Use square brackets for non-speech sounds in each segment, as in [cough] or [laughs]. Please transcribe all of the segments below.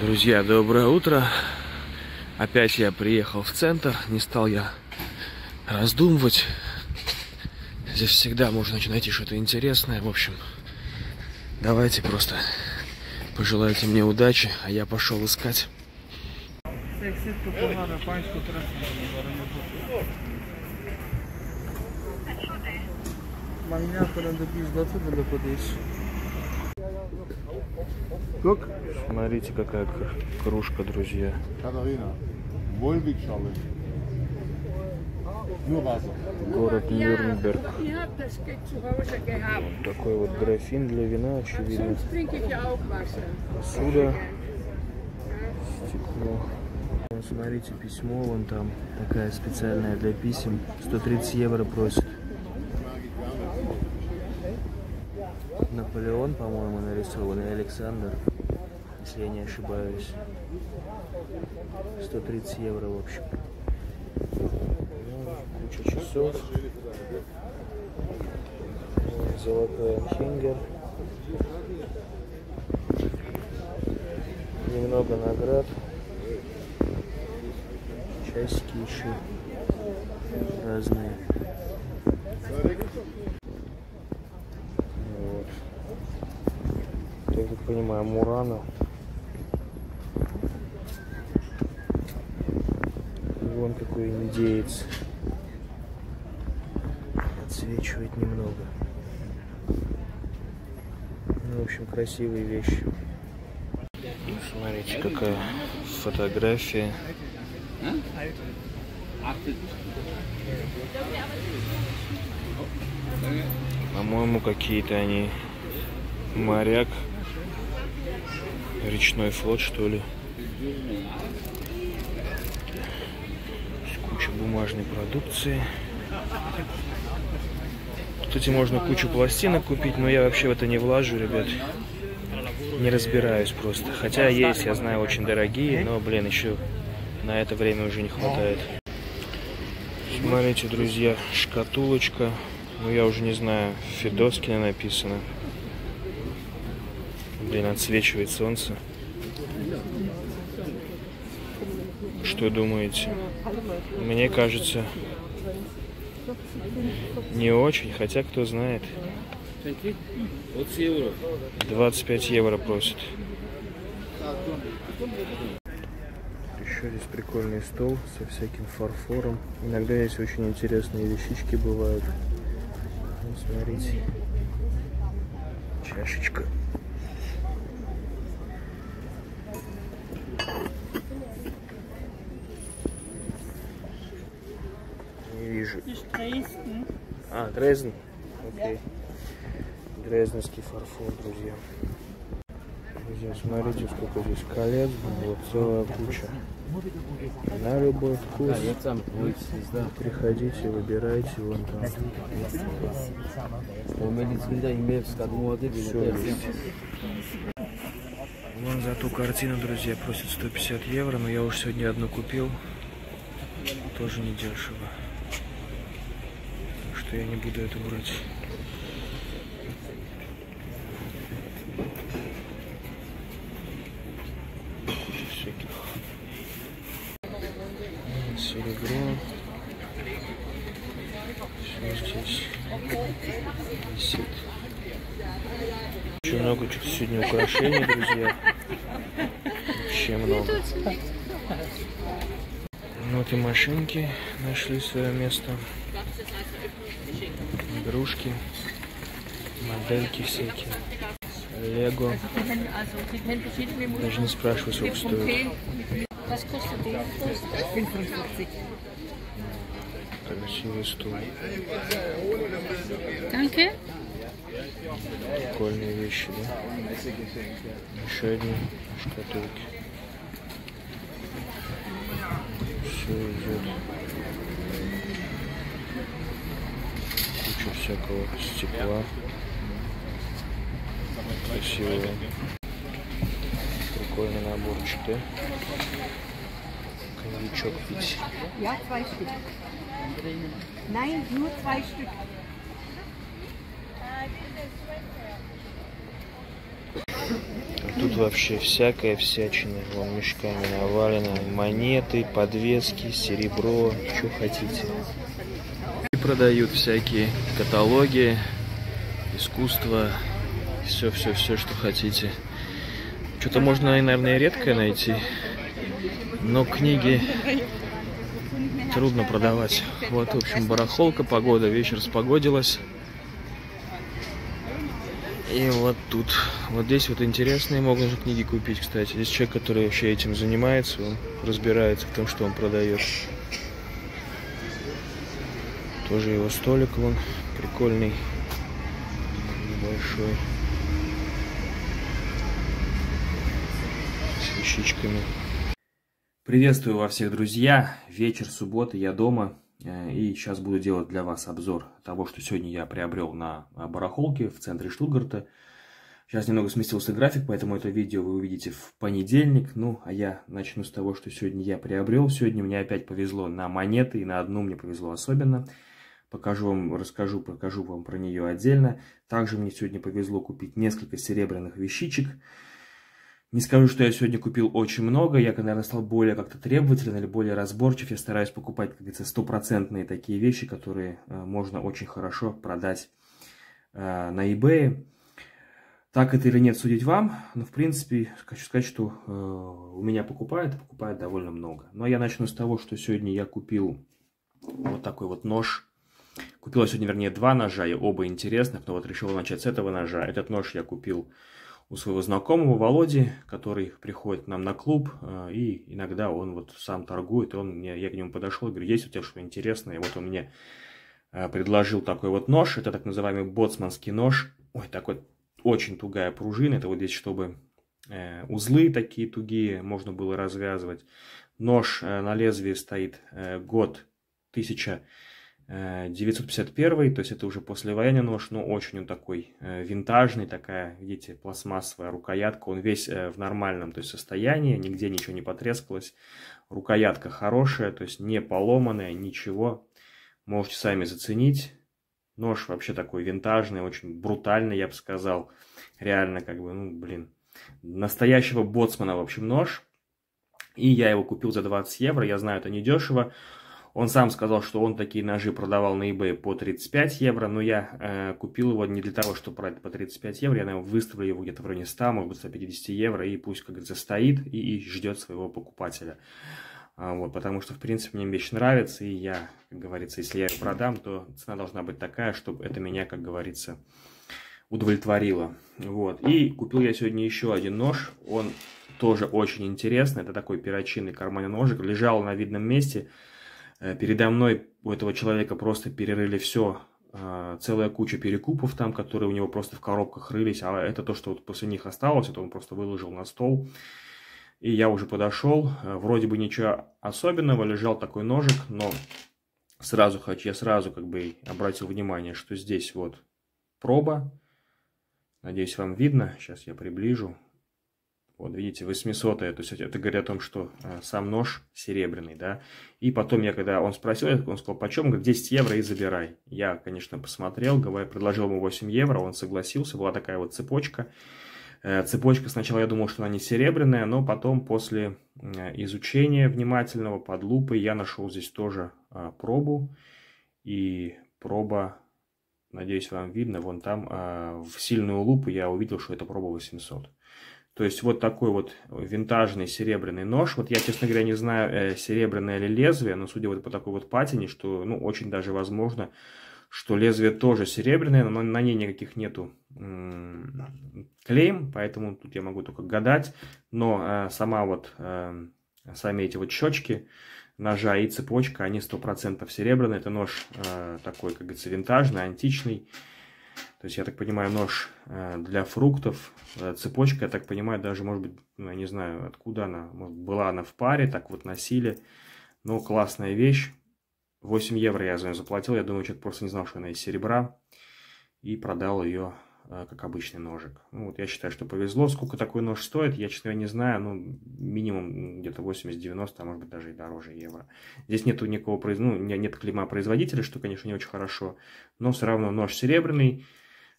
Друзья, доброе утро. Опять я приехал в центр. Не стал я раздумывать. Здесь всегда можно найти что-то интересное. В общем, давайте просто пожелайте мне удачи, а я пошел искать. Друзья. Katharina, Wolwig-Schale. Nur Wasser. Город Нюрнберг. Gehabt. Такой вот графин для вина, очевидно. Wasser. Посуда, стекло. Смотрите, письмо вон там, такая специальная для писем. 130 евро просит. Наполеон, по-моему, нарисован, и Александр, если я не ошибаюсь. 130 евро, в общем. Куча часов. Золотой анхингер. Немного наград. Часики еще разные. Вот. Я так понимаю, Мурана. Вон какой индеец. Отсвечивает немного. Ну, в общем, красивые вещи. Смотрите, какая фотография. По-моему, какие-то они моряк, речной флот, что ли. Куча бумажной продукции. Кстати, можно кучу пластинок купить, но я вообще в это не влажу, ребят. Не разбираюсь просто. Хотя есть, я знаю, очень дорогие, но, блин, еще на это время уже не хватает. Смотрите, друзья, шкатулочка. Ну, я уже не знаю, Федоскина написано. Блин, отсвечивает солнце. Что думаете? Мне кажется, не очень, хотя кто знает. 25 евро просит. Еще здесь прикольный стол со всяким фарфором. Иногда здесь очень интересные вещички бывают. Вот смотрите. Чашечка. Дрезден. Окей. Дрезденский фарфор, друзья. Друзья, смотрите, сколько здесь колец. Вот целая куча. На любой вкус. Приходите, выбирайте вон там. Все есть. Вон за ту картину, друзья, просят 150 евро, но я уж сегодня одну купил. Тоже не дешево. Что я не буду это брать. Серебро. Все здесь висит. Очень много чё- сегодня украшений, друзья. Вообще много. Ну вот и машинки нашли свое место. Игрушки, модельки всякие. Лего. Даже не спрашивай, сколько стоит. Was kostet der? 45. Красивый стул. Danke. Прикольные вещи, да? Еще одни шкатулки. Все идет. Куча всякого стекла. Красивого. Прикольный наборчик, да? Коньячок пить. Ja, zwei Stück. Nein, nur zwei Stück. Тут вообще всякая всячина, вон мешками навалено. Монеты, подвески, серебро, что хотите. Продают всякие каталоги, искусство, все-все-все, что хотите. Что-то можно, наверное, редкое найти, но книги трудно продавать. Вот, в общем, барахолка, погода, вечер спогодилась. И вот тут, вот здесь вот интересные можно же книги купить, кстати. Здесь человек, который вообще этим занимается, он разбирается в том, что он продает. Тоже его столик вон прикольный, большой. С вещичками. Приветствую вас всех, друзья. Вечер субботы, я дома. Э, и сейчас буду делать для вас обзор того, что сегодня я приобрел на э, барахолке в центре Штутгарта. Сейчас немного сместился график, поэтому это видео вы увидите в понедельник. Ну, а я начну с того, что сегодня я приобрел. Сегодня мне опять повезло на монеты, и на одну мне повезло особенно. Покажу вам, расскажу, покажу вам про нее отдельно. Также мне сегодня повезло купить несколько серебряных вещичек. Не скажу, что я сегодня купил очень много, я, наверное, стал более как-то требователен или более разборчив. Я стараюсь покупать, как говорится, стопроцентные такие вещи, которые э, можно очень хорошо продать э, на eBay. Так это или нет, судить вам. Но, в принципе, хочу сказать, что э, у меня покупают, покупают довольно много. Но я начну с того, что сегодня я купил вот такой вот нож. Купил я сегодня, вернее, два ножа, и оба интересных, но вот решил начать с этого ножа. Этот нож я купил у своего знакомого Володи, который приходит к нам на клуб, э, и иногда он вот сам торгует, и он мне, я к нему подошел говорю, есть у тебя что интересное, и вот он мне э, предложил такой вот нож, это так называемый боцманский нож, ой, такой очень тугая пружина, это вот здесь, чтобы э, узлы такие тугие можно было развязывать. Нож на лезвии стоит год 1000 951, э, то есть это уже послевоенный нож, но очень он такой э, винтажный, такая, видите, пластмассовая рукоятка, он весь э, в нормальном то есть, состоянии, нигде ничего не потрескалось, рукоятка хорошая, то есть не поломанная, ничего, можете сами заценить, нож вообще такой винтажный, очень брутальный, я бы сказал, реально как бы, ну, блин, настоящего боцмана, в общем, нож, и я его купил за 20 евро, я знаю, это недешево, он сам сказал, что он такие ножи продавал на eBay по 35 евро, но я э, купил его не для того, чтобы продать по 35 евро, я наверное, выставлю его где-то в районе 100, может быть 150 евро, и пусть, как говорится, стоит и, и ждет своего покупателя. А, вот, потому что, в принципе, мне вещь нравится, и я, как говорится, если я ее продам, то цена должна быть такая, чтобы это меня, как говорится, удовлетворило. Вот. И купил я сегодня еще один нож, он тоже очень интересный, это такой перочинный карманный ножик, лежал на видном месте, передо мной у этого человека просто перерыли все, э, целая куча перекупов там, которые у него просто в коробках рылись, а это то, что вот после них осталось, это он просто выложил на стол. И я уже подошел, э, вроде бы ничего особенного, лежал такой ножик, но сразу хочу, я сразу как бы обратил внимание, что здесь вот проба. Надеюсь, вам видно. Сейчас я приближу. Вот видите, 800 то есть это говорит о том, что э, сам нож серебряный, да. И потом я, когда он спросил, он сказал, почем? Говорит, 10 евро и забирай. Я, конечно, посмотрел, говорю, предложил ему 8 евро, он согласился, была такая вот цепочка. Э, цепочка сначала я думал, что она не серебряная, но потом после э, изучения внимательного под лупой я нашел здесь тоже пробу. И проба, надеюсь, вам видно, вон там в сильную лупу я увидел, что это проба 800. То есть вот такой вот винтажный серебряный нож. Вот я, честно говоря, не знаю, э, серебряное ли лезвие, но судя вот по такой вот патине, что ну, очень даже возможно, что лезвие тоже серебряное, но на ней никаких нету клейм, поэтому тут я могу только гадать. Но э, сама вот, э, сами эти вот щечки ножа и цепочка, они 100% серебряные. Это нож э, такой, как говорится, винтажный, античный. То есть, я так понимаю, нож э, для фруктов, э, цепочка, я так понимаю, даже, может быть, ну, я не знаю, откуда она, может, была она в паре, так вот носили. Но классная вещь. 8 евро я за нее заплатил, я думаю, человек просто не знал, что она из серебра. И продал ее э, как обычный ножик. Ну, вот я считаю, что повезло. Сколько такой нож стоит, я, честно не знаю. Ну, минимум где-то 80-90, а может быть даже и дороже евро. Здесь нету никакого, ну, нет клейма производителя, что, конечно, не очень хорошо. Но все равно нож серебряный.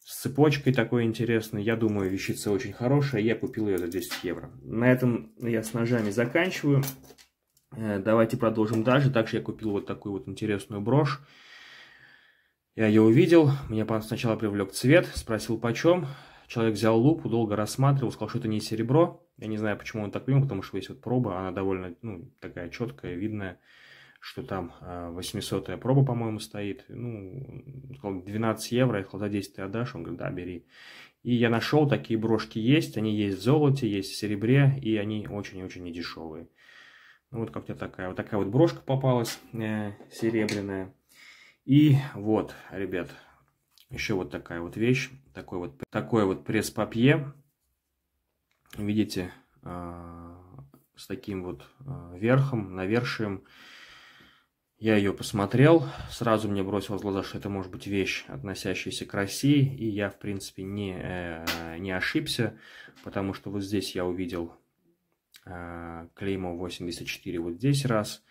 С цепочкой такой интересной. Я думаю, вещица очень хорошая. Я купил ее за 10 евро. На этом я с ножами заканчиваю. Э, давайте продолжим дальше. Также я купил вот такую вот интересную брошь. Я ее увидел, меня сначала привлек цвет, спросил почем. Человек взял лупу, долго рассматривал, сказал, что это не серебро. Я не знаю, почему он так принял, потому что есть вот проба, она довольно ну, такая четкая, видная, что там 800-я проба, по-моему, стоит. Ну, сказал, 12 евро, я сказал, за 10 ты отдашь? Он говорит, да, бери. И я нашел, такие брошки есть, они есть в золоте, есть в серебре, и они очень-очень недешевые. Ну, вот как-то такая, вот такая вот брошка попалась, э, серебряная. И вот, ребят, еще вот такая вот вещь, такой вот, такой вот пресс-папье. Видите, э, с таким вот э, верхом, навершием. Я ее посмотрел, сразу мне бросилось в глаза, что это может быть вещь, относящаяся к России, и я, в принципе, не, э, не ошибся, потому что вот здесь я увидел э, клеймо 84 вот здесь раз,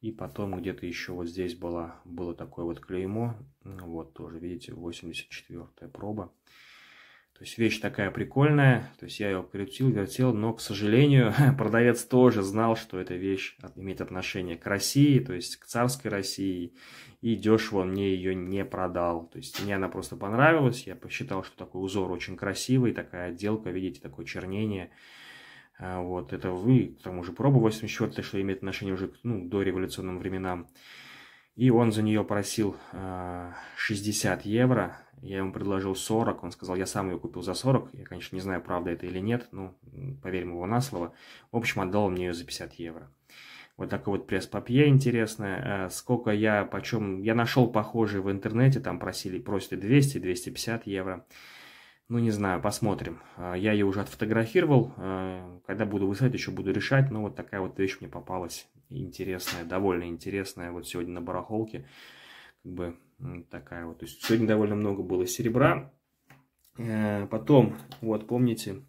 и потом где-то еще вот здесь было, было такое вот клеймо. Вот тоже, видите, 84 проба. То есть вещь такая прикольная. То есть я ее крутил, вертел, но, к сожалению, [laughs] продавец тоже знал, что эта вещь имеет отношение к России, то есть к царской России. И дешево он мне ее не продал. То есть мне она просто понравилась. Я посчитал, что такой узор очень красивый, такая отделка, видите, такое чернение. А, вот, это вы, к тому же, проба 84 что имеет отношение уже ну, до революционным временам. И он за нее просил э, 60 евро. Я ему предложил 40. Он сказал, я сам ее купил за 40. Я, конечно, не знаю, правда это или нет. Ну, поверим его на слово. В общем, отдал мне ее за 50 евро. Вот такой вот пресс-папье интересное. Э, сколько я, почем... Я нашел похожие в интернете. Там просили, просили 200-250 евро. Ну, не знаю, посмотрим. А, я ее уже отфотографировал. А, когда буду выставлять, еще буду решать. Но вот такая вот вещь мне попалась интересная, довольно интересная. Вот сегодня на барахолке. Как бы такая вот. То есть сегодня довольно много было серебра. Э, потом, вот помните,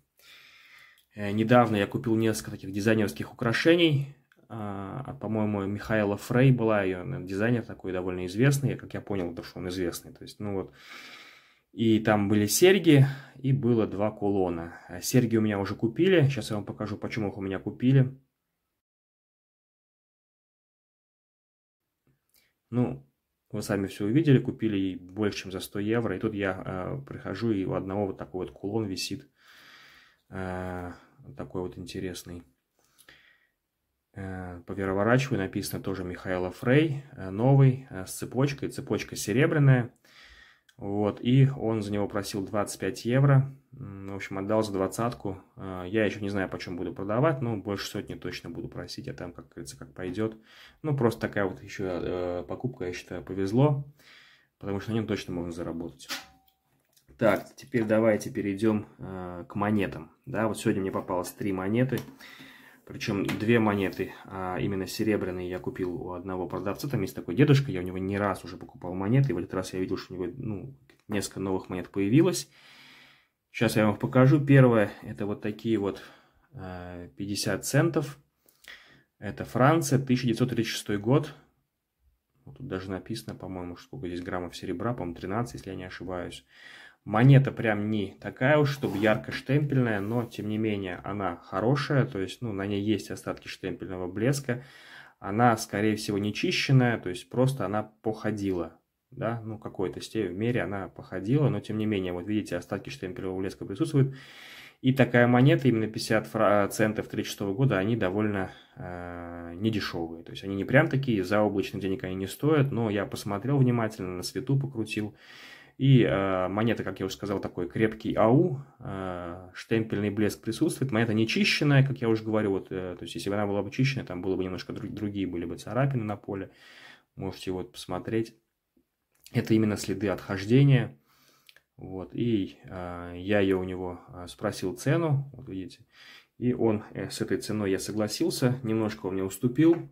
э, недавно я купил несколько таких дизайнерских украшений. А, по-моему, Михаила Фрей была ее дизайнер такой довольно известный. Как я понял, то, что он известный. То есть, ну вот, и там были серьги, и было два кулона. А серьги у меня уже купили. Сейчас я вам покажу, почему их у меня купили. Ну, вы сами все увидели, купили больше, чем за 100 евро. И тут я э, прихожу, и у одного вот такой вот кулон висит. Э, такой вот интересный. Э, переворачиваю, написано тоже Михаила Фрей, э, новый, э, с цепочкой. Цепочка серебряная. Вот, и он за него просил 25 евро. В общем, отдал за двадцатку. А, я еще не знаю, почем буду продавать, но больше сотни точно буду просить, а там, как говорится, как пойдет. Ну, просто такая вот еще э, покупка, я считаю, повезло, потому что на нем точно можно заработать. Так, теперь давайте перейдем э, к монетам. Да, вот сегодня мне попалось три монеты. Причем две монеты, а именно серебряные, я купил у одного продавца. Там есть такой дедушка, я у него не раз уже покупал монеты. И в этот раз я видел, что у него ну, несколько новых монет появилось. Сейчас я вам их покажу. Первое, это вот такие вот 50 э, центов. Это Франция, 1936 год. Тут даже написано, по-моему, сколько здесь граммов серебра, по-моему, 13, если я не ошибаюсь. Монета прям не такая уж, чтобы ярко штемпельная, но тем не менее она хорошая, то есть ну, на ней есть остатки штемпельного блеска. Она, скорее всего, не чищенная, то есть просто она походила, да, ну какой-то степени, в мере она походила, но тем не менее, вот видите, остатки штемпельного блеска присутствуют. И такая монета, именно 50 центов 36 года, они довольно э, недешевые. То есть они не прям такие, за облачных денег они не стоят, но я посмотрел внимательно, на свету покрутил. И э, монета, как я уже сказал, такой крепкий АУ, э, штемпельный блеск присутствует. Монета не чищенная, как я уже говорю. Вот, э, то есть, если бы она была бы чищенная, там было бы немножко друг, другие были бы царапины на поле. Можете вот посмотреть. Это именно следы отхождения. Вот, и э, я ее у него э, спросил цену, вот видите. И он э, с этой ценой я согласился, немножко он мне уступил.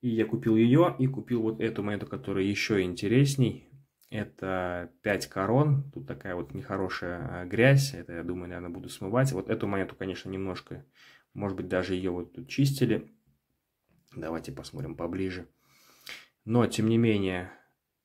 И я купил ее и купил вот эту монету, которая еще интересней. Это 5 корон. Тут такая вот нехорошая а, грязь. Это, я думаю, наверное, буду смывать. Вот эту монету, конечно, немножко, может быть, даже ее вот тут чистили. Давайте посмотрим поближе. Но, тем не менее,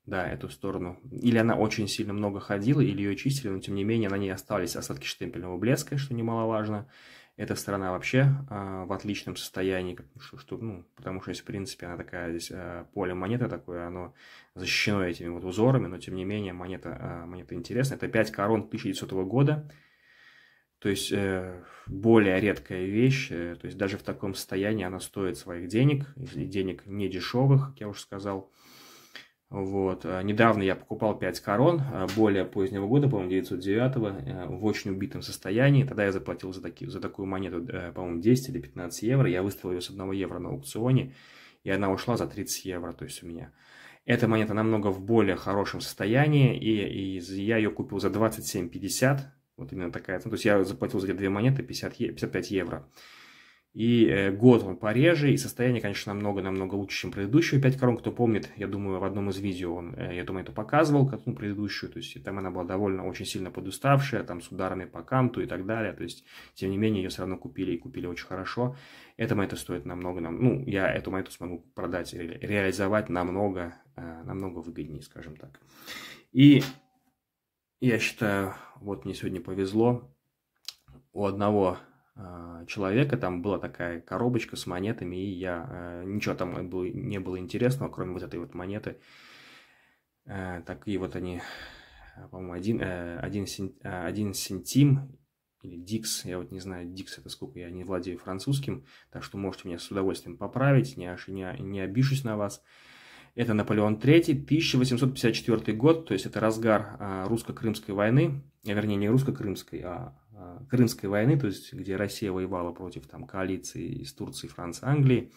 да, эту сторону. Или она очень сильно много ходила, или ее чистили, но тем не менее на ней остались остатки штемпельного блеска, что немаловажно. Эта сторона вообще э, в отличном состоянии, что, что, ну, потому что, в принципе, она такая, здесь э, поле монеты такое, оно защищено этими вот узорами, но, тем не менее, монета, э, монета интересная. Это 5 корон 1900 года, то есть э, более редкая вещь, э, то есть даже в таком состоянии она стоит своих денег, денег не дешевых, как я уже сказал. Вот. Э, недавно я покупал 5 корон, э, более позднего года, по-моему, 909 э, в очень убитом состоянии. Тогда я заплатил за, таки, за такую монету, по-моему, 10 или 15 евро. Я выставил ее с 1 евро на аукционе, и она ушла за 30 евро, то есть у меня. Эта монета намного в более хорошем состоянии, и, и я ее купил за 27,50. Вот именно такая. Ну, то есть я заплатил за эти две монеты 50, 55 евро. И э, год он пореже, и состояние, конечно, намного-намного лучше, чем предыдущие 5 корон. Кто помнит, я думаю, в одном из видео он, э, я думаю, это показывал, как ну, предыдущую. То есть там она была довольно очень сильно подуставшая, там с ударами по канту и так далее. То есть, тем не менее, ее все равно купили и купили очень хорошо. Эта монета стоит намного, нам, ну, я эту монету смогу продать, ре, реализовать намного, э, намного выгоднее, скажем так. И я считаю, вот мне сегодня повезло. У одного человека, там была такая коробочка с монетами, и я, э, ничего там не было интересного, кроме вот этой вот монеты. Э, такие вот они, э, по-моему, один, один, один сентим или дикс, я вот не знаю, дикс это сколько, я не владею французским, так что можете меня с удовольствием поправить, не, не, не обижусь на вас. Это Наполеон III, 1854 год, то есть это разгар а, русско-крымской войны, вернее, не русско-крымской, а Крымской войны, то есть где Россия воевала против там, коалиции из Турции, Франции, Англии,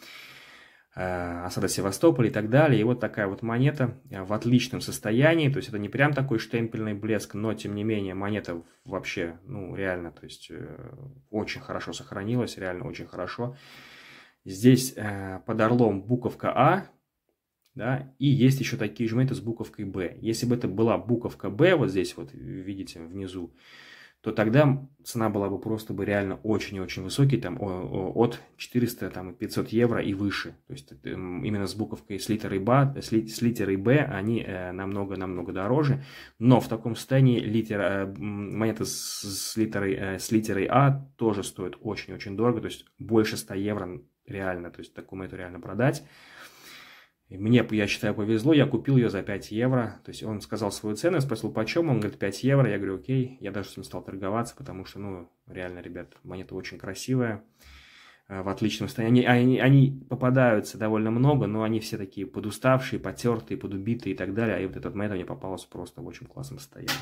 э, осада Севастополя и так далее. И вот такая вот монета э, в отличном состоянии, то есть это не прям такой штемпельный блеск, но тем не менее монета вообще, ну реально, то есть очень хорошо сохранилась, реально очень хорошо. Здесь под орлом буковка А, да, и есть еще такие же монеты с буковкой Б. Если бы это была буковка Б, вот здесь вот видите внизу, то тогда цена была бы просто бы реально очень и очень высокий, там от 400 там, 500 евро и выше. То есть именно с буковкой с литерой, Б, с, ли, с литерой Б они намного-намного э, дороже, но в таком состоянии литер, э, монета с, с, литерой, э, с литерой А тоже стоит очень-очень дорого, то есть больше 100 евро реально, то есть такую монету реально продать. Мне, я считаю, повезло, я купил ее за 5 евро. То есть он сказал свою цену, я спросил, почем, он говорит, 5 евро. Я говорю, окей, я даже с ним стал торговаться, потому что, ну, реально, ребят, монета очень красивая, э, в отличном состоянии. Они, они попадаются довольно много, но они все такие подуставшие, потертые, подубитые и так далее. И вот этот монета мне попалась просто в очень классном состоянии.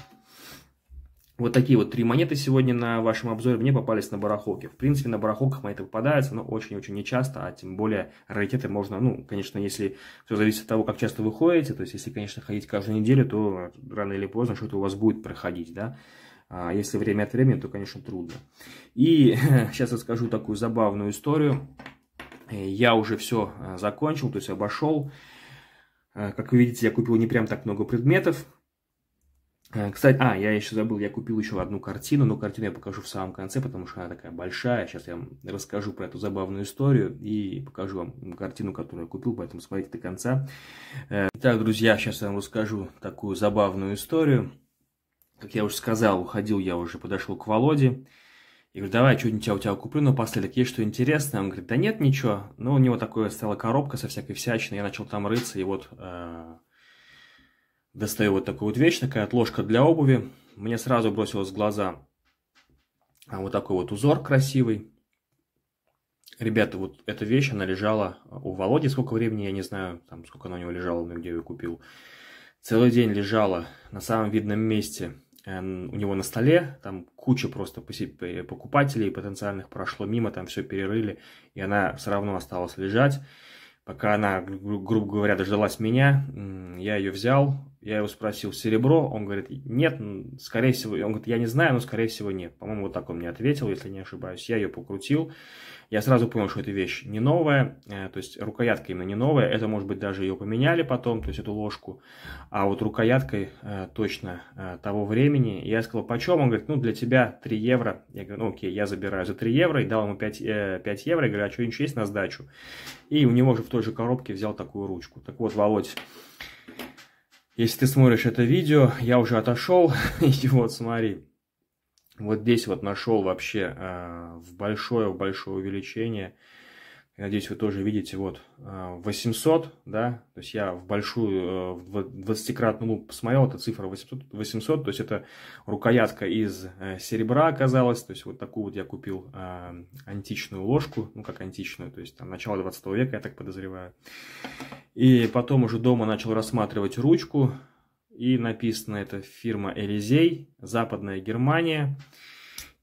Вот такие вот три монеты сегодня на вашем обзоре мне попались на барахолке. В принципе, на барахолках монеты попадаются, но очень-очень нечасто, а тем более раритеты можно, ну, конечно, если все зависит от того, как часто вы ходите, то есть, если, конечно, ходить каждую неделю, то рано или поздно что-то у вас будет проходить, да. А если время от времени, то, конечно, трудно. И [laughs] сейчас расскажу такую забавную историю. Я уже все э, закончил, то есть обошел. Э, как вы видите, я купил не прям так много предметов. Э, кстати, а, я еще забыл, я купил еще одну картину, но картину я покажу в самом конце, потому что она такая большая. Сейчас я вам расскажу про эту забавную историю и покажу вам картину, которую я купил, поэтому смотрите до конца. Э, итак, друзья, сейчас я вам расскажу такую забавную историю. Как я уже сказал, уходил я уже, подошел к Володе. И говорю, давай, что-нибудь я у тебя куплю напоследок, есть что интересное? Он говорит, да нет, ничего. Но у него такое стала коробка со всякой всячиной, я начал там рыться, и вот э, Достаю вот такую вот вещь, такая отложка для обуви. Мне сразу бросилось в глаза а, вот такой вот узор красивый. Ребята, вот эта вещь, она лежала у Володи сколько времени, я не знаю, там сколько она у него лежала, но где я ее купил. Целый день лежала на самом видном месте э, у него на столе, там куча просто покупателей потенциальных прошло мимо, там все перерыли, и она все равно осталась лежать. Пока она, грубо говоря, дождалась меня, я ее взял, я его спросил, серебро? Он говорит, нет, скорее всего, он говорит, я не знаю, но скорее всего нет. По-моему, вот так он мне ответил, если не ошибаюсь. Я ее покрутил, я сразу понял, что эта вещь не новая, э, то есть рукоятка именно не новая, это может быть даже ее поменяли потом, то есть эту ложку, а вот рукояткой э, точно э, того времени. Я сказал, почем? Он говорит, ну для тебя 3 евро. Я говорю, ну окей, я забираю за 3 евро и дал ему 5, 5 евро, я говорю, а что-нибудь есть на сдачу? И у него же в той же коробке взял такую ручку. Так вот, Володь, Если ты смотришь это видео, я уже отошел, [laughs] и вот смотри. Вот здесь вот нашел вообще э, в большое-большое увеличение Надеюсь, вы тоже видите, вот, 800, а, да, то есть я в большую, э, в 20-кратную лупу посмотрел, это цифра 800, 800, то есть это рукоятка из э, серебра оказалась, то есть вот такую вот я купил античную ложку, ну как античную, то есть там начало 20 века, я так подозреваю. И потом уже дома начал рассматривать ручку, и написано это фирма Элизей, Западная Германия.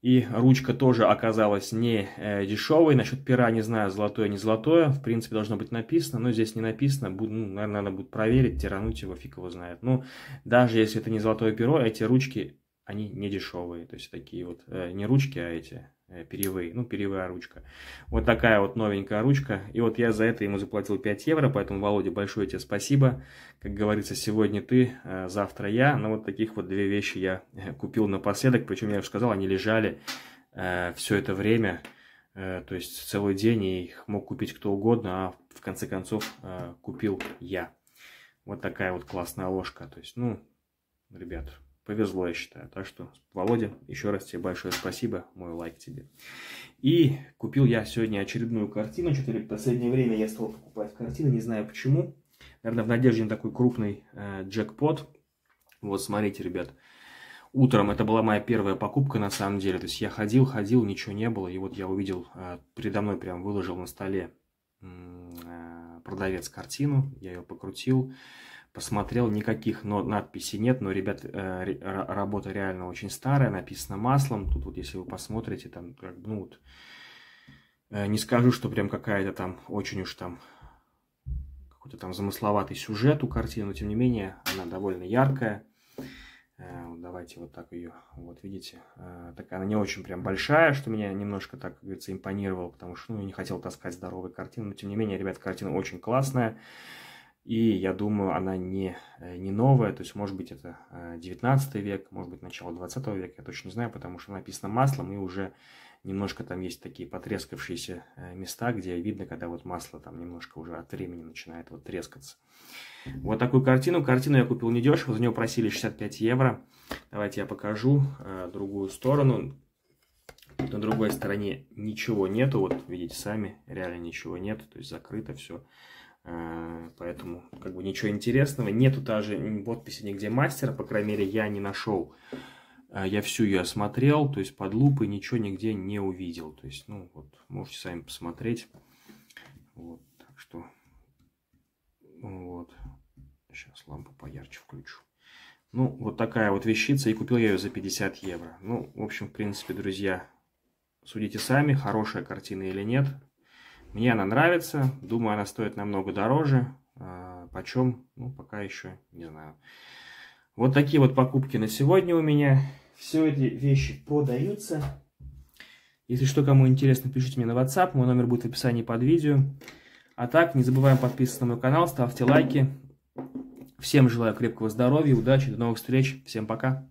И ручка тоже оказалась не э, дешевой. Насчет пера не знаю, золотое, не золотое. В принципе, должно быть написано, но здесь не написано. Буду, ну, наверное, надо будет проверить, тирануть его, фиг его знает. Но даже если это не золотое перо, эти ручки, они не дешевые. То есть такие вот, э, не ручки, а эти Э, перьевые, ну, перьевая ручка. Вот такая вот новенькая ручка. И вот я за это ему заплатил 5 евро, поэтому, Володя, большое тебе спасибо. Как говорится, сегодня ты, э, завтра я. Но вот таких вот две вещи я э, купил напоследок, причем я уже сказал, они лежали все это время, то есть целый день, и их мог купить кто угодно, а в конце концов купил я. Вот такая вот классная ложка. То есть, ну, ребят, повезло, я считаю. Так что, Володя, еще раз тебе большое спасибо, мой лайк тебе. И купил я сегодня очередную картину. Что-то в последнее время я стал покупать картины, не знаю почему. Наверное, в надежде на такой крупный э, джекпот. Вот, смотрите, ребят. Утром это была моя первая покупка на самом деле. То есть я ходил, ходил, ничего не было. И вот я увидел, э, передо мной прям выложил на столе э, продавец картину. Я ее покрутил посмотрел, никаких но, надписей нет, но, ребят, э, работа реально очень старая, написана маслом. Тут вот, если вы посмотрите, там, как ну, вот, э, не скажу, что прям какая-то там очень уж там какой-то там замысловатый сюжет у картины, но, тем не менее, она довольно яркая. Э, давайте вот так ее, вот видите, такая она не очень прям большая, что меня немножко, так как говорится, импонировало, потому что, ну, я не хотел таскать здоровые картины, но, тем не менее, ребят, картина очень классная. И я думаю, она не, э, не новая, то есть, может быть, это 19 э, век, может быть, начало 20 века, я точно не знаю, потому что написано маслом, и уже немножко там есть такие потрескавшиеся э, места, где видно, когда вот масло там немножко уже от времени начинает вот трескаться. Вот такую картину. Картину я купил недешево, за нее просили 65 евро. Давайте я покажу другую сторону. на другой стороне ничего нету, вот видите сами, реально ничего нет, то есть закрыто все. Э, поэтому как бы ничего интересного. Нету даже подписи нигде мастера, по крайней мере, я не нашел. Э, я всю ее осмотрел, то есть под лупой ничего нигде не увидел. То есть, ну вот, можете сами посмотреть. Вот, так что, вот. Сейчас лампу поярче включу. Ну, вот такая вот вещица, и купил я ее за 50 евро. Ну, в общем, в принципе, друзья, судите сами, хорошая картина или нет. Мне она нравится, думаю, она стоит намного дороже. А, почем? Ну, пока еще не знаю. Вот такие вот покупки на сегодня у меня. Все эти вещи продаются. Если что, кому интересно, пишите мне на WhatsApp. Мой номер будет в описании под видео. А так, не забываем подписываться на мой канал, ставьте лайки. Всем желаю крепкого здоровья, удачи, до новых встреч. Всем пока.